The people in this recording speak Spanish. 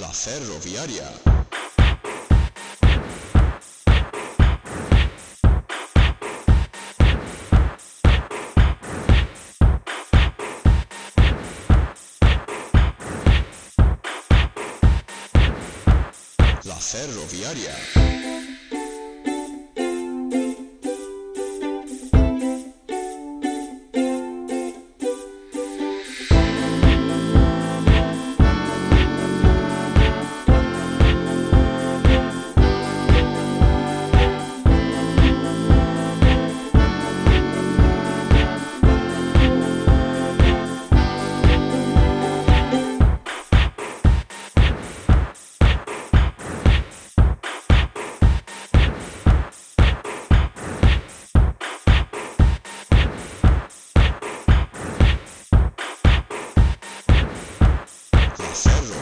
La Ferroviaria. La Ferroviaria. sério?